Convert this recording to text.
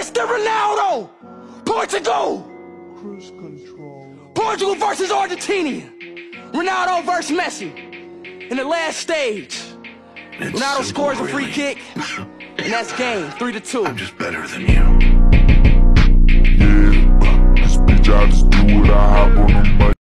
Mr. Ronaldo! Portugal! Cruise control. Portugal versus Argentina. Ronaldo versus Messi. In the last stage, It's Ronaldo simple, scores a free really. kick, and that's game, three to two. I'm just better than you. Yeah, this bitch, I just do what I hop on the